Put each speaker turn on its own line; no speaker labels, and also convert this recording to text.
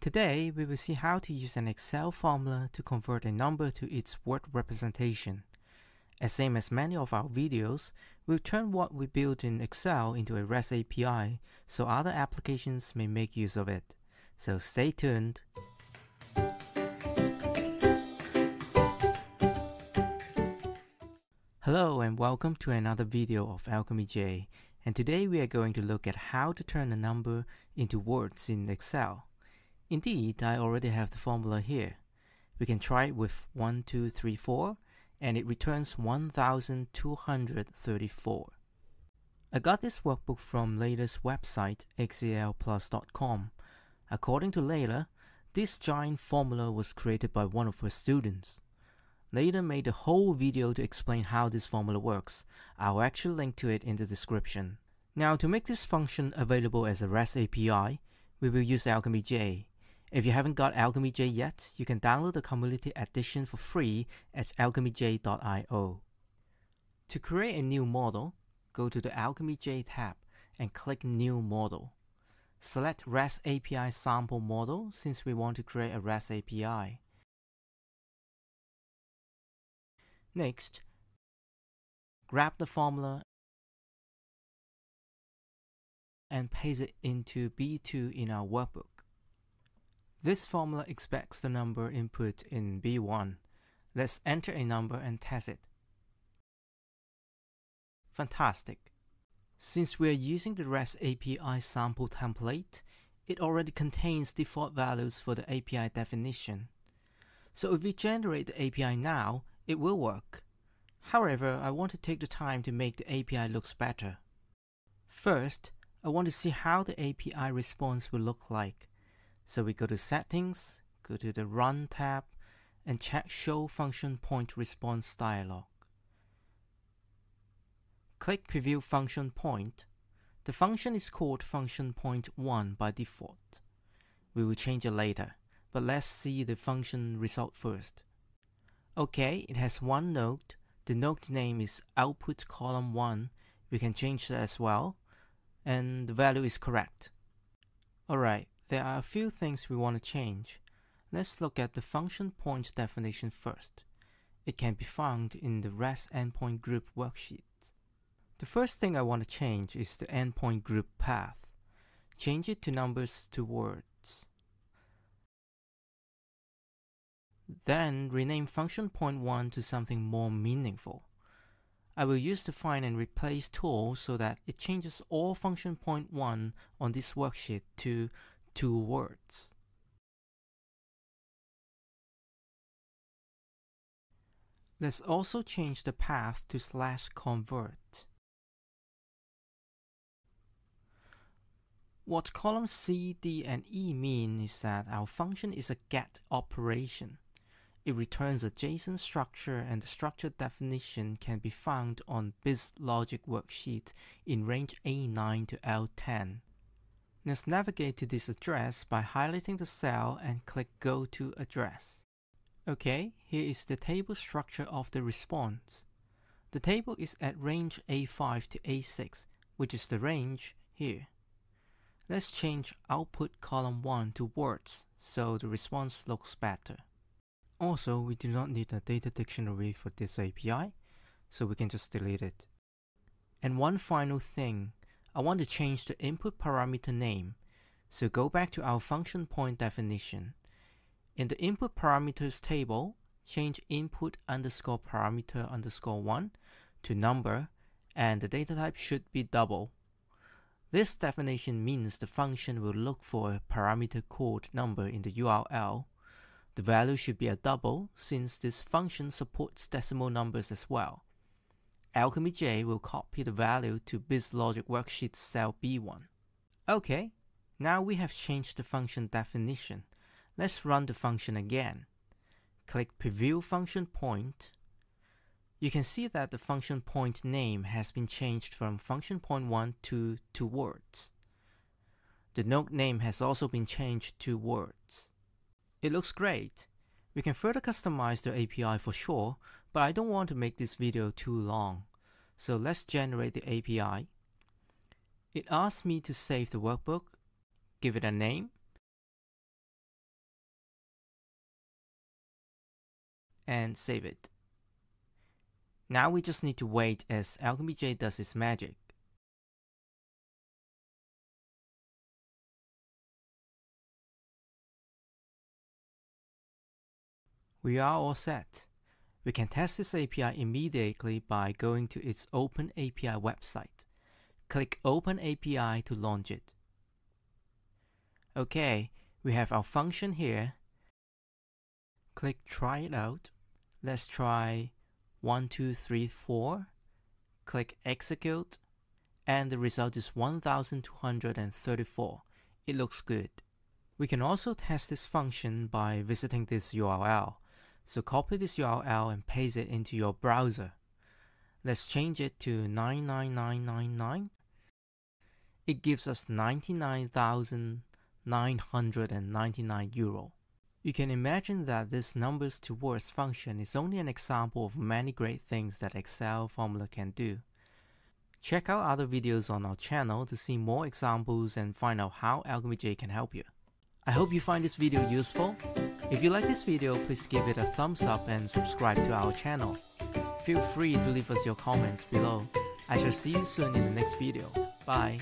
Today, we will see how to use an Excel formula to convert a number to its word representation. As same as many of our videos, we'll turn what we built in Excel into a REST API so other applications may make use of it. So stay tuned. Hello and welcome to another video of Alchemy J. And today we are going to look at how to turn a number into words in Excel. Indeed, I already have the formula here. We can try it with 1, 2, 3, 4, and it returns 1234. I got this workbook from Leila's website, xelplus.com. According to Leila, this giant formula was created by one of her students. Leila made a whole video to explain how this formula works. I'll actually link to it in the description. Now, to make this function available as a REST API, we will use Alchemy J. If you haven't got Alchemy J yet, you can download the Community Edition for free at alchemyj.io. To create a new model, go to the Alchemy J tab and click New Model. Select REST API Sample Model since we want to create a REST API. Next, grab the formula and paste it into B2 in our workbook. This formula expects the number input in B1. Let's enter a number and test it. Fantastic. Since we are using the REST API sample template, it already contains default values for the API definition. So if we generate the API now, it will work. However, I want to take the time to make the API looks better. First, I want to see how the API response will look like. So we go to settings, go to the run tab, and check show function point response dialog. Click preview function point. The function is called function point 1 by default. We will change it later, but let's see the function result first. Okay, it has one node. The node name is output column 1. We can change that as well. And the value is correct. Alright, there are a few things we want to change. Let's look at the function point definition first. It can be found in the REST endpoint group worksheet. The first thing I want to change is the endpoint group path. Change it to numbers to words. Then rename function point 1 to something more meaningful. I will use the find and replace tool so that it changes all function point 1 on this worksheet to two words. Let's also change the path to slash convert. What columns C, D, and E mean is that our function is a get operation. It returns a JSON structure and the structure definition can be found on BizLogic worksheet in range A9 to L10. Let's navigate to this address by highlighting the cell and click Go to Address. Okay, here is the table structure of the response. The table is at range A5 to A6, which is the range here. Let's change output column 1 to words so the response looks better. Also, we do not need a data dictionary for this API, so we can just delete it. And one final thing, I want to change the input parameter name. So go back to our function point definition. In the input parameters table, change input underscore parameter underscore 1 to number and the data type should be double. This definition means the function will look for a parameter called number in the URL. The value should be a double since this function supports decimal numbers as well. Alchemy J will copy the value to BizLogic worksheet cell B1. Okay, now we have changed the function definition. Let's run the function again. Click preview function point. You can see that the function point name has been changed from function point 1 to, words. The node name has also been changed to words. It looks great. We can further customize the API for sure, but I don't want to make this video too long. So let's generate the API. It asks me to save the workbook, give it a name, and save it. Now we just need to wait as AlchemyJ does its magic. We are all set. We can test this API immediately by going to its Open API website. Click Open API to launch it. Okay, we have our function here. Click Try it out. Let's try 1, 2, 3, 4. Click Execute, and the result is 1234. It looks good. We can also test this function by visiting this URL. So copy this URL and paste it into your browser. Let's change it to 99999. It gives us 99,999 euro. You can imagine that this numbers to words function is only an example of many great things that Excel formula can do. Check out other videos on our channel to see more examples and find out how AlchemyJ can help you. I hope you find this video useful. If you like this video, please give it a thumbs up and subscribe to our channel. Feel free to leave us your comments below. I shall see you soon in the next video. Bye.